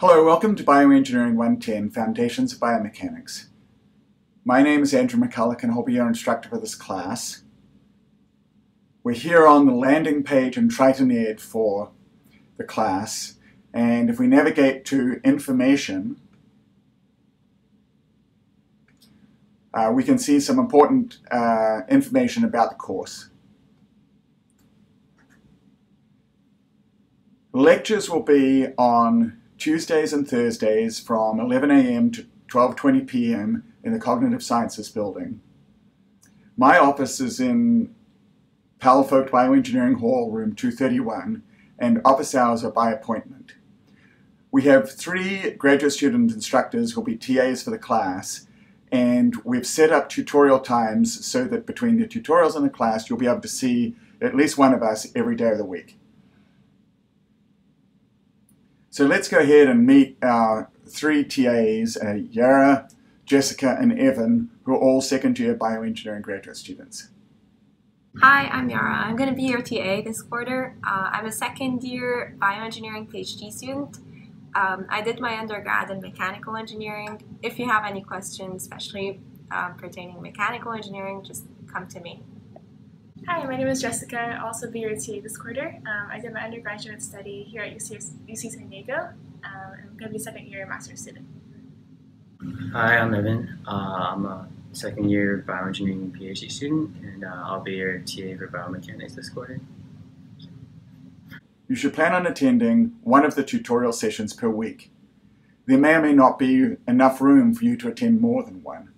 Hello, welcome to Bioengineering 110, Foundations of Biomechanics. My name is Andrew McCulloch and I'll be your instructor for this class. We're here on the landing page in TritonEd for the class, and if we navigate to information, uh, we can see some important uh, information about the course. Lectures will be on Tuesdays and Thursdays from 11 a.m. to 12.20 p.m. in the Cognitive Sciences building. My office is in Powell-Focht Bioengineering Hall, room 231, and office hours are by appointment. We have three graduate student instructors who will be TAs for the class, and we've set up tutorial times so that between the tutorials and the class, you'll be able to see at least one of us every day of the week. So let's go ahead and meet our three TAs, uh, Yara, Jessica, and Evan, who are all second year bioengineering graduate students. Hi, I'm Yara. I'm going to be your TA this quarter. Uh, I'm a second year bioengineering PhD student. Um, I did my undergrad in mechanical engineering. If you have any questions, especially um, pertaining mechanical engineering, just come to me. Hi, my name is Jessica. I'll also be your TA this quarter. Um, I did my undergraduate study here at UC, UC San Diego. Um, I'm going to be second year master's student. Hi, I'm Evan. Uh, I'm a second year bioengineering PhD student, and uh, I'll be your TA for biomechanics this quarter. You should plan on attending one of the tutorial sessions per week. There may or may not be enough room for you to attend more than one.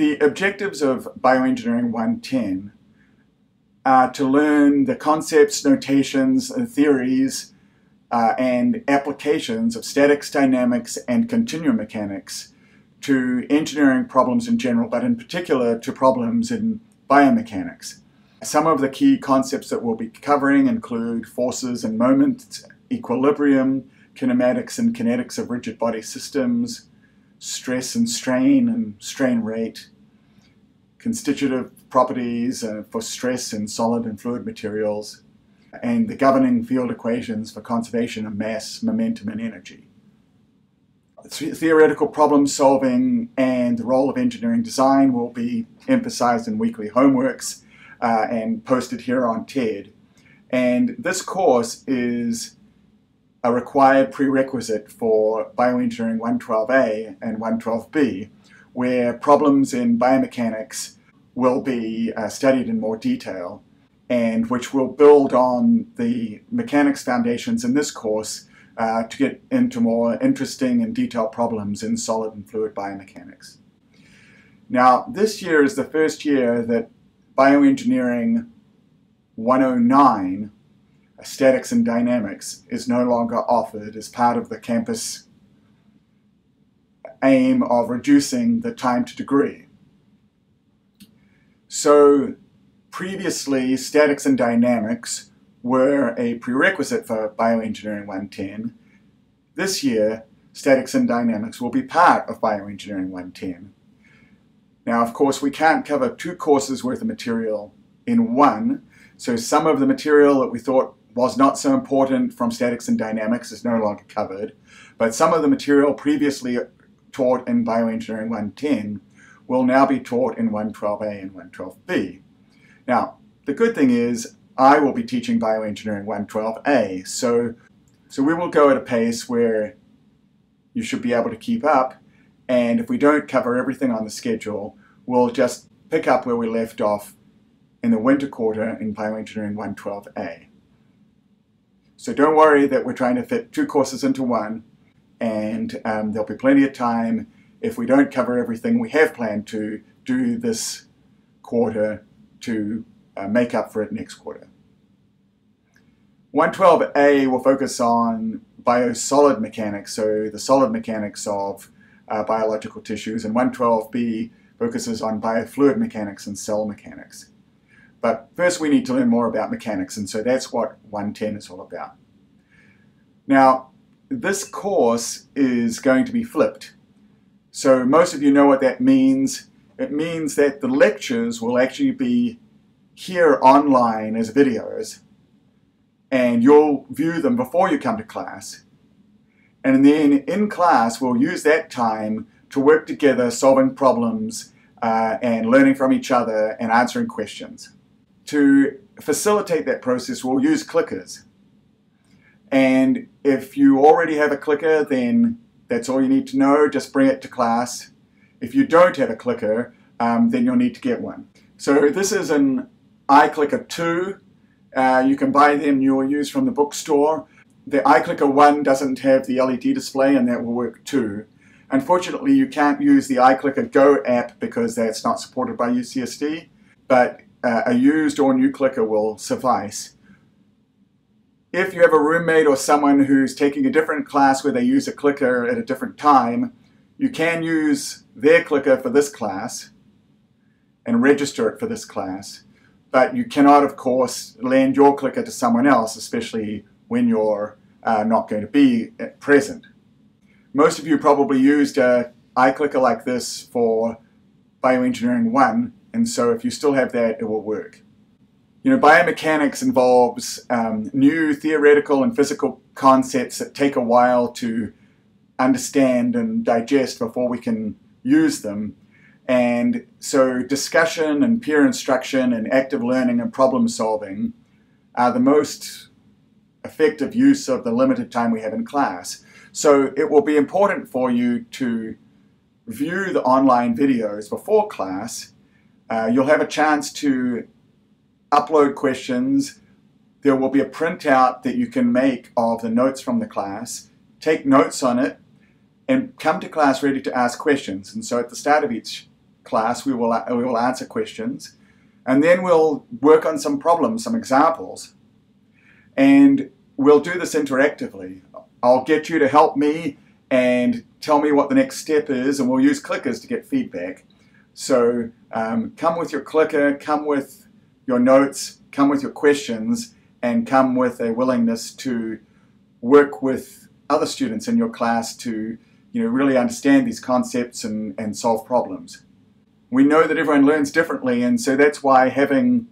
The objectives of Bioengineering 110 are to learn the concepts, notations, and theories, uh, and applications of statics, dynamics, and continuum mechanics to engineering problems in general, but in particular to problems in biomechanics. Some of the key concepts that we'll be covering include forces and moments, equilibrium, kinematics and kinetics of rigid body systems, stress and strain and strain rate, constitutive properties uh, for stress in solid and fluid materials, and the governing field equations for conservation of mass, momentum, and energy. Theoretical problem solving and the role of engineering design will be emphasized in weekly homeworks uh, and posted here on TED. And this course is a required prerequisite for Bioengineering 112A and 112B, where problems in biomechanics will be uh, studied in more detail and which will build on the mechanics foundations in this course uh, to get into more interesting and detailed problems in solid and fluid biomechanics. Now, this year is the first year that Bioengineering 109 statics and dynamics is no longer offered as part of the campus aim of reducing the time to degree. So previously, statics and dynamics were a prerequisite for Bioengineering 110. This year, statics and dynamics will be part of Bioengineering 110. Now, of course, we can't cover two courses worth of material in one, so some of the material that we thought was not so important from statics and dynamics is no longer covered, but some of the material previously taught in Bioengineering 110 will now be taught in 112A and 112B. Now, the good thing is I will be teaching Bioengineering 112A, so, so we will go at a pace where you should be able to keep up, and if we don't cover everything on the schedule, we'll just pick up where we left off in the winter quarter in Bioengineering 112A. So don't worry that we're trying to fit two courses into one, and um, there'll be plenty of time if we don't cover everything we have planned to do this quarter to uh, make up for it next quarter. 112A will focus on biosolid mechanics, so the solid mechanics of uh, biological tissues, and 112B focuses on biofluid mechanics and cell mechanics. But first we need to learn more about mechanics, and so that's what 110 is all about. Now, this course is going to be flipped. So most of you know what that means. It means that the lectures will actually be here online as videos, and you'll view them before you come to class. And then in class, we'll use that time to work together, solving problems uh, and learning from each other and answering questions. To facilitate that process, we'll use clickers. And if you already have a clicker, then that's all you need to know. Just bring it to class. If you don't have a clicker, um, then you'll need to get one. So this is an iClicker 2. Uh, you can buy them, new or used from the bookstore. The iClicker 1 doesn't have the LED display and that will work too. Unfortunately, you can't use the iClicker Go app because that's not supported by UCSD, but uh, a used or new clicker will suffice. If you have a roommate or someone who's taking a different class where they use a clicker at a different time, you can use their clicker for this class and register it for this class. But you cannot, of course, lend your clicker to someone else, especially when you're uh, not going to be present. Most of you probably used a iClicker like this for Bioengineering 1, and so if you still have that, it will work. You know, biomechanics involves um, new theoretical and physical concepts that take a while to understand and digest before we can use them. And so discussion and peer instruction and active learning and problem solving are the most effective use of the limited time we have in class. So it will be important for you to view the online videos before class. Uh, you'll have a chance to upload questions. There will be a printout that you can make of the notes from the class. Take notes on it and come to class ready to ask questions. And so at the start of each class, we will, we will answer questions. And then we'll work on some problems, some examples. And we'll do this interactively. I'll get you to help me and tell me what the next step is, and we'll use clickers to get feedback. So um, come with your clicker, come with your notes, come with your questions, and come with a willingness to work with other students in your class to you know, really understand these concepts and, and solve problems. We know that everyone learns differently, and so that's why having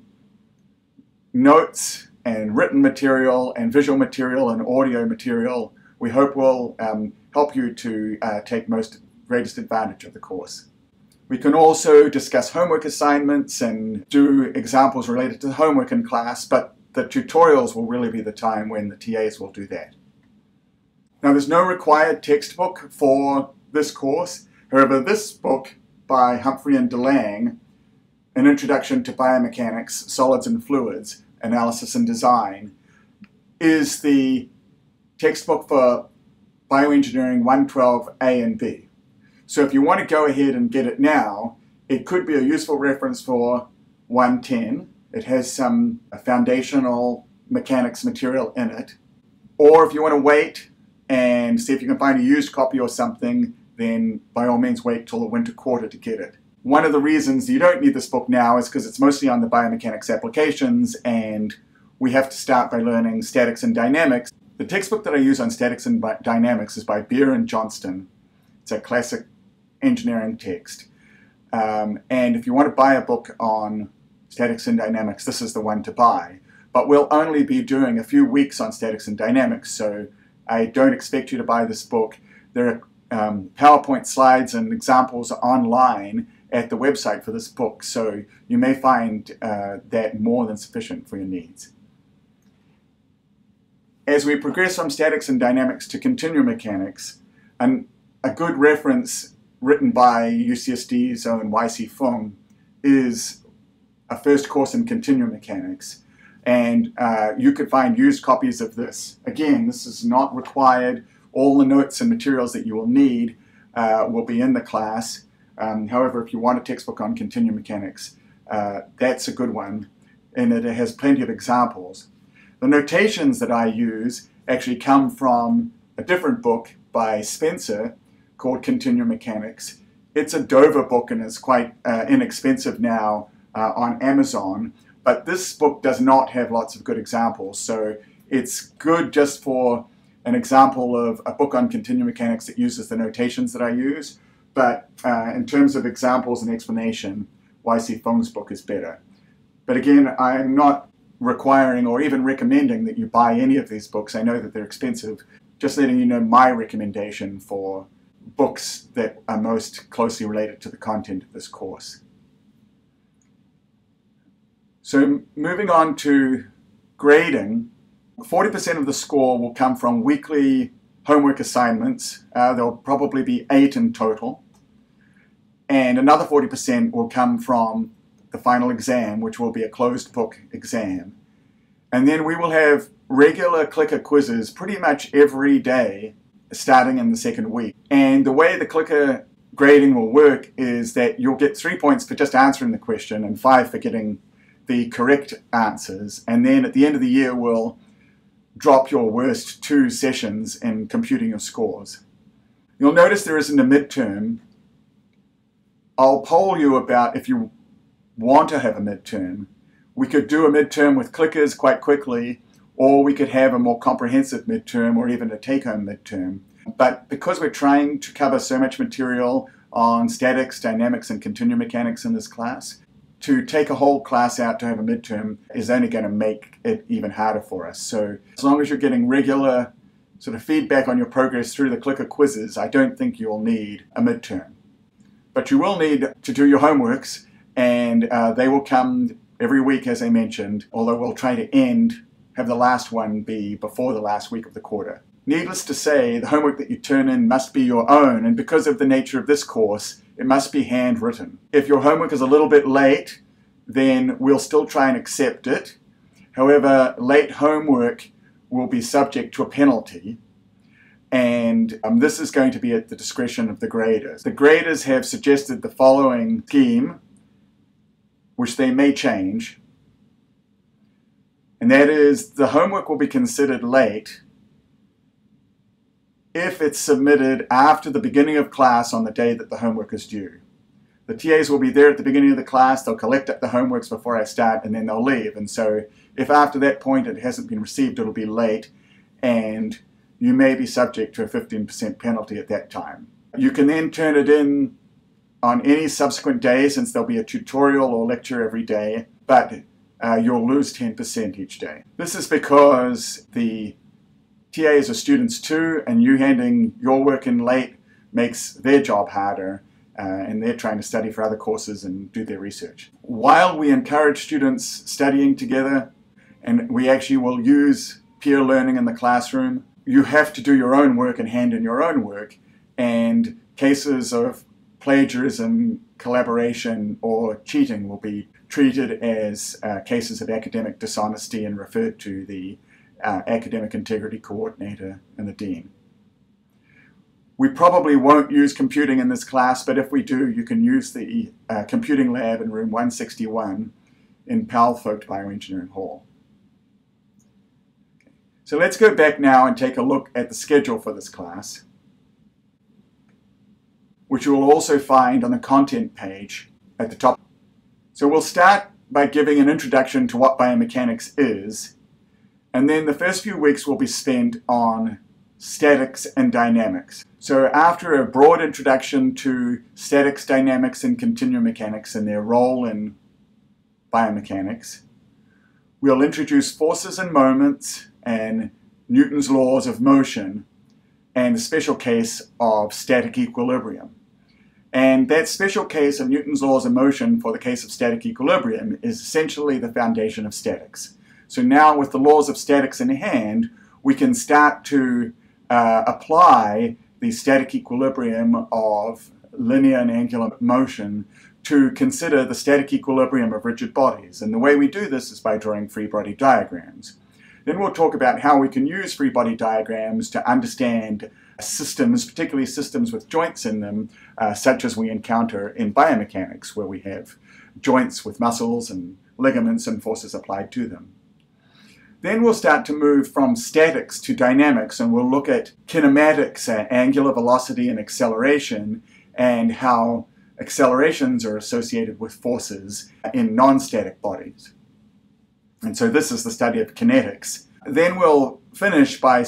notes and written material and visual material and audio material we hope will um, help you to uh, take most greatest advantage of the course. We can also discuss homework assignments and do examples related to homework in class, but the tutorials will really be the time when the TAs will do that. Now there's no required textbook for this course. However, this book by Humphrey and Delange, An Introduction to Biomechanics, Solids and Fluids, Analysis and Design, is the textbook for Bioengineering 112A and B. So if you want to go ahead and get it now, it could be a useful reference for 110. It has some uh, foundational mechanics material in it. Or if you want to wait and see if you can find a used copy or something, then by all means wait till the winter quarter to get it. One of the reasons you don't need this book now is because it's mostly on the biomechanics applications and we have to start by learning statics and dynamics the textbook that I use on statics and dynamics is by Beer and Johnston. It's a classic engineering text. Um, and if you want to buy a book on statics and dynamics, this is the one to buy. But we'll only be doing a few weeks on statics and dynamics, so I don't expect you to buy this book. There are um, PowerPoint slides and examples online at the website for this book, so you may find uh, that more than sufficient for your needs. As we progress from statics and dynamics to continuum mechanics, and a good reference written by UCSD's own YC Fung is a first course in continuum mechanics. And uh, you could find used copies of this. Again, this is not required. All the notes and materials that you will need uh, will be in the class. Um, however, if you want a textbook on continuum mechanics, uh, that's a good one. And it has plenty of examples. The notations that I use actually come from a different book by Spencer called Continuum Mechanics. It's a Dover book and is quite uh, inexpensive now uh, on Amazon, but this book does not have lots of good examples, so it's good just for an example of a book on continuum mechanics that uses the notations that I use, but uh, in terms of examples and explanation, YC Fung's book is better. But again, I'm not requiring or even recommending that you buy any of these books. I know that they're expensive. Just letting you know my recommendation for books that are most closely related to the content of this course. So moving on to grading, 40% of the score will come from weekly homework assignments. Uh, there'll probably be eight in total. And another 40% will come from the final exam, which will be a closed book exam. And then we will have regular clicker quizzes pretty much every day starting in the second week. And the way the clicker grading will work is that you'll get three points for just answering the question and five for getting the correct answers. And then at the end of the year, we'll drop your worst two sessions in computing your scores. You'll notice there isn't a midterm. I'll poll you about if you want to have a midterm. We could do a midterm with clickers quite quickly or we could have a more comprehensive midterm or even a take-home midterm. But because we're trying to cover so much material on statics, dynamics, and continuum mechanics in this class, to take a whole class out to have a midterm is only going to make it even harder for us. So as long as you're getting regular sort of feedback on your progress through the clicker quizzes, I don't think you'll need a midterm. But you will need to do your homeworks, and uh, they will come every week, as I mentioned, although we'll try to end have the last one be before the last week of the quarter. Needless to say, the homework that you turn in must be your own, and because of the nature of this course, it must be handwritten. If your homework is a little bit late, then we'll still try and accept it. However, late homework will be subject to a penalty, and um, this is going to be at the discretion of the graders. The graders have suggested the following scheme, which they may change and that is the homework will be considered late if it's submitted after the beginning of class on the day that the homework is due. The TAs will be there at the beginning of the class, they'll collect up the homeworks before I start, and then they'll leave. And so if after that point it hasn't been received, it'll be late, and you may be subject to a 15% penalty at that time. You can then turn it in on any subsequent day since there'll be a tutorial or lecture every day, but uh, you'll lose 10% each day. This is because the TAs are students too, and you handing your work in late makes their job harder, uh, and they're trying to study for other courses and do their research. While we encourage students studying together, and we actually will use peer learning in the classroom, you have to do your own work and hand in your own work, and cases of plagiarism, collaboration, or cheating will be treated as uh, cases of academic dishonesty and referred to the uh, academic integrity coordinator and the dean. We probably won't use computing in this class, but if we do, you can use the uh, computing lab in room 161 in Powell-Focht Bioengineering Hall. So let's go back now and take a look at the schedule for this class, which you will also find on the content page at the top so we'll start by giving an introduction to what biomechanics is, and then the first few weeks will be spent on statics and dynamics. So after a broad introduction to statics, dynamics, and continuum mechanics and their role in biomechanics, we'll introduce forces and moments and Newton's laws of motion and a special case of static equilibrium. And that special case of Newton's laws of motion for the case of static equilibrium is essentially the foundation of statics. So now with the laws of statics in hand, we can start to uh, apply the static equilibrium of linear and angular motion to consider the static equilibrium of rigid bodies. And the way we do this is by drawing free body diagrams. Then we'll talk about how we can use free body diagrams to understand systems, particularly systems with joints in them, such as we encounter in biomechanics, where we have joints with muscles and ligaments and forces applied to them. Then we'll start to move from statics to dynamics, and we'll look at kinematics, uh, angular velocity and acceleration, and how accelerations are associated with forces in non-static bodies. And so this is the study of kinetics. Then we'll finish by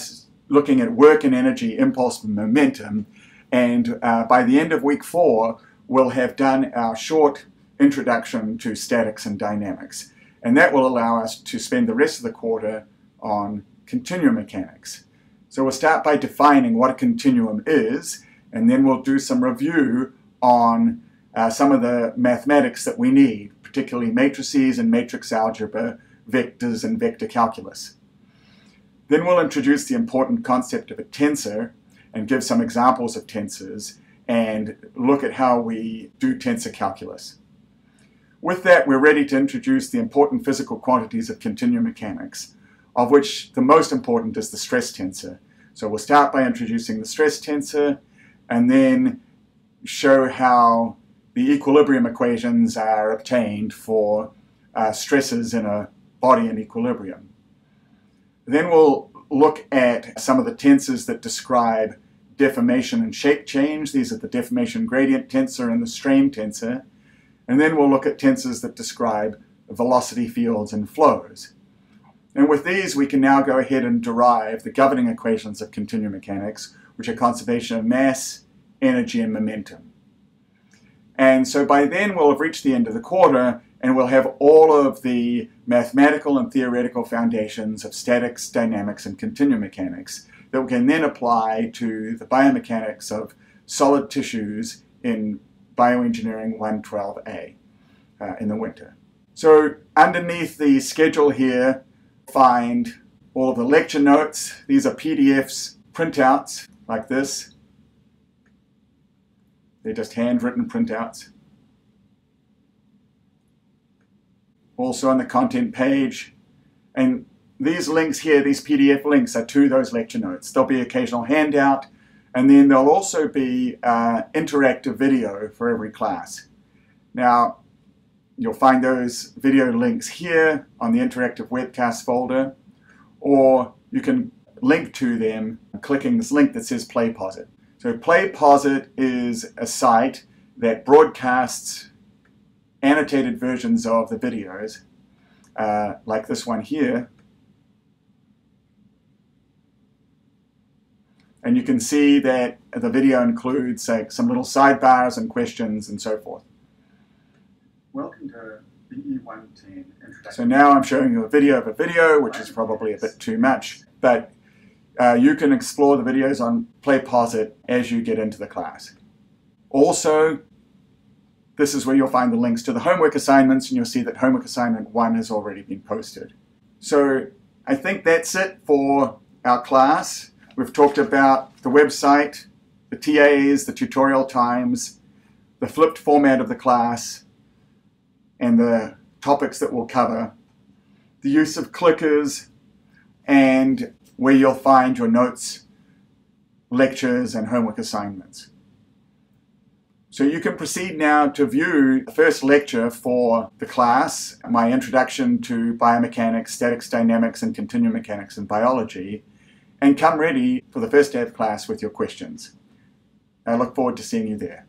looking at work and energy, impulse and momentum. And uh, by the end of week four, we'll have done our short introduction to statics and dynamics. And that will allow us to spend the rest of the quarter on continuum mechanics. So we'll start by defining what a continuum is, and then we'll do some review on uh, some of the mathematics that we need, particularly matrices and matrix algebra, vectors and vector calculus. Then we'll introduce the important concept of a tensor and give some examples of tensors and look at how we do tensor calculus. With that, we're ready to introduce the important physical quantities of continuum mechanics, of which the most important is the stress tensor. So we'll start by introducing the stress tensor and then show how the equilibrium equations are obtained for uh, stresses in a body in equilibrium. Then we'll look at some of the tensors that describe deformation and shape change. These are the deformation gradient tensor and the strain tensor. And then we'll look at tensors that describe velocity fields and flows. And with these, we can now go ahead and derive the governing equations of continuum mechanics, which are conservation of mass, energy, and momentum. And so by then, we'll have reached the end of the quarter, and we'll have all of the mathematical and theoretical foundations of statics, dynamics, and continuum mechanics that we can then apply to the biomechanics of solid tissues in Bioengineering 112A uh, in the winter. So underneath the schedule here, find all of the lecture notes. These are PDFs, printouts like this. They're just handwritten printouts. Also on the content page. And these links here, these PDF links, are to those lecture notes. There'll be occasional handout, and then there'll also be uh, interactive video for every class. Now, you'll find those video links here on the interactive webcast folder, or you can link to them clicking this link that says PlayPosit. So PlayPosit is a site that broadcasts annotated versions of the videos, uh, like this one here. And you can see that the video includes like, some little sidebars and questions and so forth. Welcome to BE110 Introduction. So now I'm showing you a video of a video, which is probably a bit too much, but uh, you can explore the videos on PlayPosit as you get into the class. Also, this is where you'll find the links to the homework assignments and you'll see that homework assignment one has already been posted. So I think that's it for our class. We've talked about the website, the TAs, the tutorial times, the flipped format of the class, and the topics that we'll cover, the use of clickers, and where you'll find your notes, lectures, and homework assignments. So you can proceed now to view the first lecture for the class, my introduction to biomechanics, statics, dynamics, and continuum mechanics in biology, and come ready for the first day of class with your questions. I look forward to seeing you there.